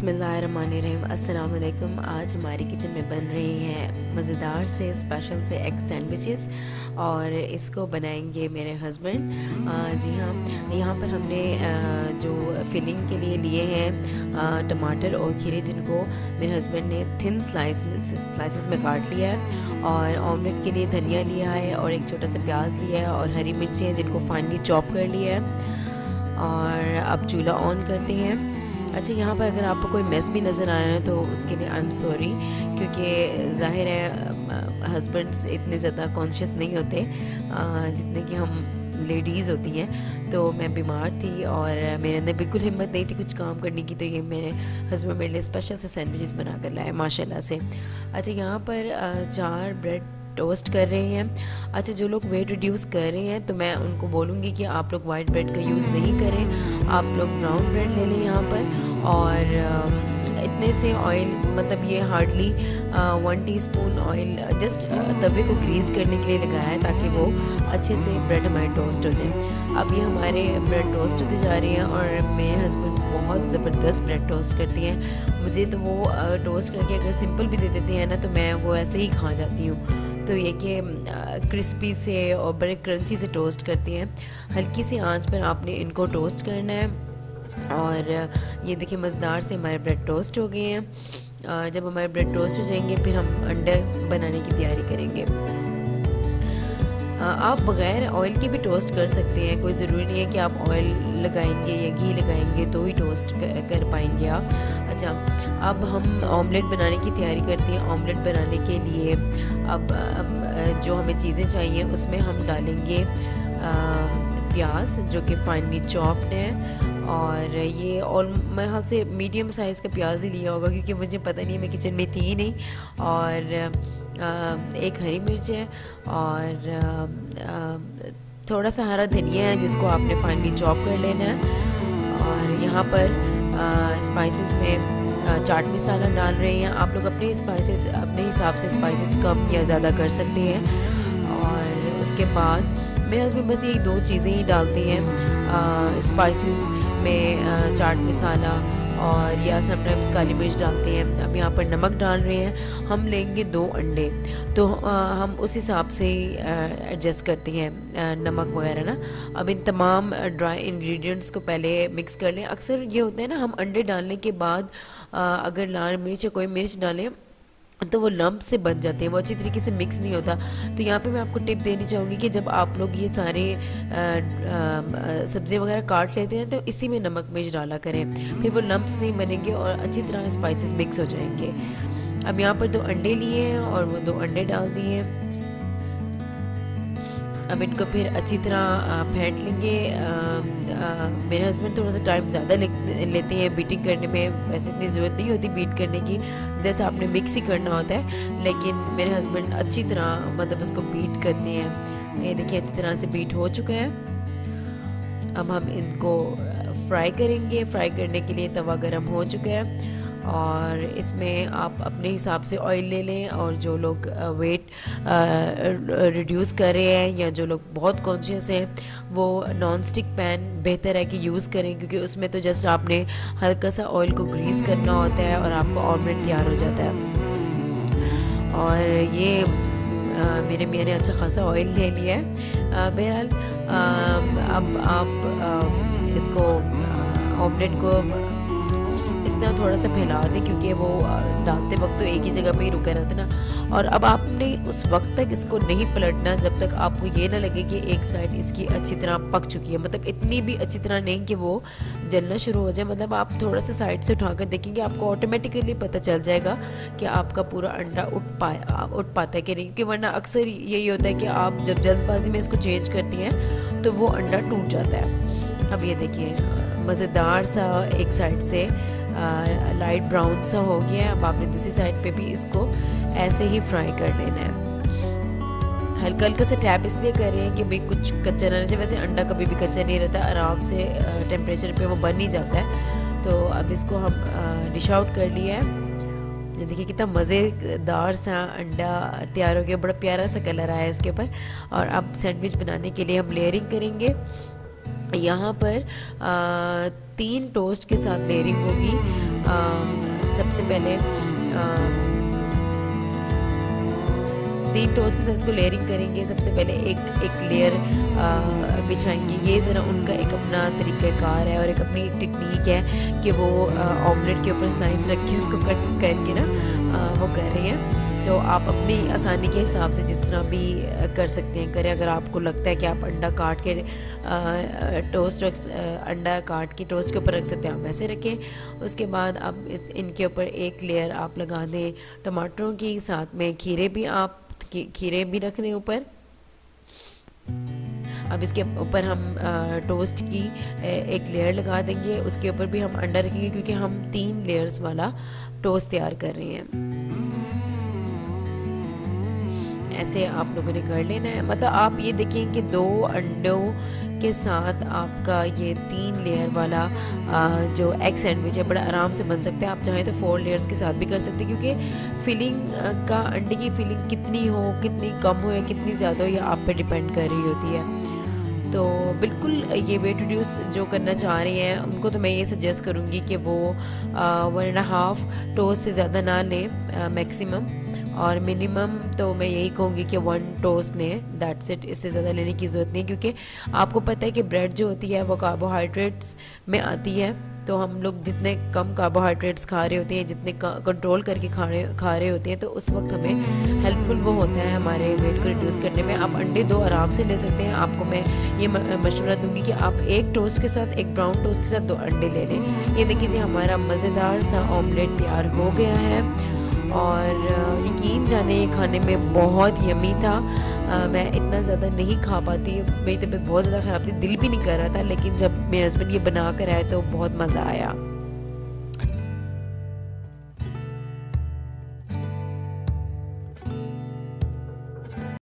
बिसमीम अस्सलाम आज हमारी किचन में बन रही हैं मज़ेदार से स्पेशल से एग सैंडविचेस और इसको बनाएँगे मेरे हस्बैंड जी हाँ यहाँ पर हमने जो फिलिंग के लिए लिए हैं टमाटर और खीरे, जिनको मेरे हस्बैंड ने थिन स्लाइस में स्लाइसिस में काट लिया है और ऑमलेट के लिए धनिया लिया है और एक छोटा सा प्याज लिया है और हरी मिर्ची है जिनको फाइनली चॉप कर लिया है। और अब चूल्हा ऑन करते हैं। अच्छा यहाँ पर अगर आपको कोई मेस भी नज़र आ रहा है तो उसके लिए आई एम सॉरी क्योंकि ज़ाहिर है हस्बैंड्स इतने ज़्यादा कॉन्शियस नहीं होते जितने कि हम लेडीज़ होती हैं। तो मैं बीमार थी और मेरे अंदर बिल्कुल हिम्मत नहीं थी कुछ काम करने की तो ये मेरे हस्बैंड मेरे लिए स्पेशल से सैंडविचेस बना कर लाए, माशाल्लाह से। अच्छा यहाँ पर चार ब्रेड टोस्ट कर रहे हैं। अच्छा जो लोग वेट रिड्यूस कर रहे हैं तो मैं उनको बोलूँगी कि आप लोग वाइट ब्रेड का यूज़ नहीं करें। आप लोग ब्राउन ब्रेड ले लें यहाँ पर और इतने से ऑयल मतलब ये hardly one teaspoon oil just तवे को ग्रीस करने के लिए लगाया है ताकि वो अच्छे से ब्रेड हमारे टोस्ट हो जाए। अब ये हमारे ब्रेड टोस्ट होते जा रहे हैं और मेरे हस्बैंड बहुत ज़बरदस्त ब्रेड टोस्ट करती हैं। मुझे तो वो टोस्ट करके अगर सिंपल भी दे देते हैं ना तो मैं वो ऐसे ही खा जाती हूँ। तो ये कि क्रिस्पी से और बड़े क्रंची से टोस्ट करती हैं। हल्की सी आँच पर आपने इनको टोस्ट करना है। और ये देखिए मज़ेदार से हमारे ब्रेड टोस्ट हो गए हैं। और जब हमारे ब्रेड टोस्ट हो जाएँगे, फिर हम अंडे बनाने की तैयारी करेंगे। आप बग़ैर ऑयल के भी टोस्ट कर सकते हैं। कोई ज़रूरी नहीं है कि आप ऑयल लगाएँगे या घी लगाएँगे तो ही टोस्ट कर पाएँगे आप। अच्छा अब हम ऑमलेट बनाने की तैयारी करते हैं। ऑमलेट बनाने के लिए अब, अब जो हमें चीज़ें चाहिए उसमें हम डालेंगे प्याज जो कि फाइनली चॉप्ड है। और ये और मैं हाल से मीडियम साइज़ का प्याज ही लिया होगा, क्योंकि मुझे पता नहीं मैं किचन में थी ही नहीं। और एक हरी मिर्च है और थोड़ा सा हरा धनिया है, जिसको आपने फाइनली चॉप कर लेना है। और यहाँ पर स्पाइसेस में चाट मसाला डाल रहे हैं। आप लोग अपने स्पाइसेस अपने हिसाब से स्पाइसेस कम या ज़्यादा कर सकते हैं। और उसके बाद, मेरे हस्बैंड बस ये दो चीज़ें ही डालते हैं। स्पाइसेस में चाट मसाला और या समटाइम्स काली मिर्च डालते हैं। अब यहाँ पर नमक डाल रहे हैं। हम लेंगे दो अंडे। तो हम उस हिसाब से एडजस्ट करते हैं नमक वगैरह ना। अब इन तमाम ड्राई इंग्रेडिएंट्स को पहले मिक्स कर लें। अक्सर ये होता है ना, हम अंडे डालने के बाद अगर लाल मिर्च या कोई मिर्च डालें तो वो लम्ब से बन जाते हैं, वो अच्छी तरीके से मिक्स नहीं होता। तो यहाँ पे मैं आपको टिप देनी चाहूँगी कि जब आप लोग ये सारे सब्ज़ियाँ वगैरह काट लेते हैं तो इसी में नमक मिर्च डाला करें। फिर वो लम्ब नहीं बनेंगे और अच्छी तरह स्पाइसेस मिक्स हो जाएँगे। अब यहाँ पर दो अंडे लिए हैं और वो दो अंडे डाल दिए हैं। अब इनको फिर अच्छी तरह फेंट लेंगे। मेरे हस्बैंड थोड़ा सा टाइम ज़्यादा लेते हैं बीटिंग करने में। वैसे इतनी ज़रूरत नहीं होती बीट करने की। जैसे आपने मिक्स ही करना होता है, लेकिन मेरे हस्बैंड अच्छी तरह मतलब उसको बीट करते हैं। ये देखिए, अच्छी तरह से बीट हो चुका है। अब हम इनको फ्राई करेंगे। फ्राई करने के लिए तवा गर्म हो चुका है। और इसमें आप अपने हिसाब से ऑयल ले लें और जो लोग वेट रिड्यूस कर रहे हैं या जो लोग बहुत कॉन्शियस हैं वो नॉन स्टिक पैन बेहतर है कि यूज़ करें क्योंकि उसमें तो जस्ट आपने हल्का सा ऑयल को ग्रीस करना होता है और आपका ऑमलेट तैयार हो जाता है। और ये आ, मेरे मियाँ ने अच्छा खासा ऑयल ले लिया है। बहरहाल अब आप आ, इसको ऑमलेट को इतना थोड़ा सा फैला दें, क्योंकि वो डालते वक्त तो एक ही जगह पे ही रुके रहते ना। और अब आपने उस वक्त तक इसको नहीं पलटना, जब तक आपको ये ना लगे कि एक साइड इसकी अच्छी तरह पक चुकी है। मतलब इतनी भी अच्छी तरह नहीं कि वो जलना शुरू हो जाए। मतलब आप थोड़ा सा साइड से उठाकर देखेंगे, आपको ऑटोमेटिकली पता चल जाएगा कि आपका पूरा अंडा उठ पाया उठ पाता है कि नहीं। क्योंकि वरना अक्सर यही होता है कि आप जब जल्दबाजी में इसको चेंज करती हैं तो वो अंडा टूट जाता है। अब ये देखिए मज़ेदार सा एक साइड से लाइट ब्राउन सा हो गया है। अब आपने दूसरी साइड पे भी इसको ऐसे ही फ्राई कर लेना है। हल्का हल्का से टैप इसलिए कर रहे हैं कि भाई कुछ कच्चा ना रहे वैसे अंडा कभी भी कच्चा नहीं रहता। आराम से टेम्परेचर पे वो बन ही जाता है। तो अब इसको हम डिश आउट कर लिया है। देखिए कितना मज़ेदार सा अंडा तैयार हो गया। बड़ा प्यारा सा कलर आया इसके ऊपर। और अब सैंडविच बनाने के लिए हम लेयरिंग करेंगे। यहाँ पर आ, तीन टोस्ट के साथ लेयरिंग होगी। सबसे पहले आ, तीन टोस्ट के साथ इसको लेयरिंग करेंगे। सबसे पहले एक एक लेयर बिछाएँगे। ये ज़रा उनका एक अपना तरीक़ाकार है और एक अपनी टेक्निक है कि वो ऑमलेट के ऊपर स्नाइस रख के उसको कट करके ना आ, वो कर रहे हैं। तो आप अपनी आसानी के हिसाब से जिस तरह भी कर सकते हैं, करें। अगर आपको लगता है कि आप अंडा काट के टोस्ट रख अंडा काट के टोस्ट के ऊपर रख सकते हैं, आप वैसे रखें। उसके बाद अब इस, इनके ऊपर एक लेयर आप लगा दें। टमाटरों की साथ में खीरे भी आप खीरे भी रख दें ऊपर। अब इसके ऊपर हम टोस्ट की एक लेयर लगा देंगे। उसके ऊपर भी हम अंडा रखेंगे क्योंकि हम तीन लेयर्स वाला टोस्ट तैयार कर रहे हैं। ऐसे आप लोगों ने कर लेना है। मतलब आप ये देखें कि दो अंडों के साथ आपका ये तीन लेयर वाला जो एग सैंडविच है, बड़ा आराम से बन सकता है। आप चाहें तो फोर लेयर्स के साथ भी कर सकते हैं, क्योंकि फिलिंग का अंडे की फिलिंग कितनी हो, कितनी कम हो या कितनी ज़्यादा हो, ये आप पे डिपेंड कर रही होती है। तो बिल्कुल ये वेट रिड्यूस जो करना चाह रही हैं, उनको तो मैं ये सजेस्ट करूँगी कि वो वन एंड हाफ़ टोस्ट से ज़्यादा ना लें मैक्सिमम और मिनिमम तो मैं यही कहूँगी कि वन टोस्ट लें दैट्स इट इससे ज़्यादा लेने की ज़रूरत नहीं, क्योंकि आपको पता है कि ब्रेड जो होती है, वो कार्बोहाइड्रेट्स में आती है तो हम लोग जितने कम कार्बोहाइड्रेट्स खा रहे होते हैं, जितने कंट्रोल करके खाने खा रहे होते हैं तो उस वक्त हमें हेल्पफुल वो होता है हमारे वेट को रिड्यूस करने में। आप अंडे दो आराम से ले सकते हैं, आपको मैं ये मशवरा दूँगी कि आप एक टोस्ट के साथ, एक ब्राउन टोस्ट के साथ दो अंडे ले लें। ये देखिए हमारा मज़ेदार सा ऑमलेट तैयार हो गया है। और यकीन जाने ये खाने में बहुत यमी था। आ, मैं इतना ज़्यादा नहीं खा पाती। मेरी तबीयत बहुत ज़्यादा ख़राब थी दिल भी नहीं कर रहा था लेकिन जब मेरे हस्बैंड ये बना कर आए तो बहुत मज़ा आया।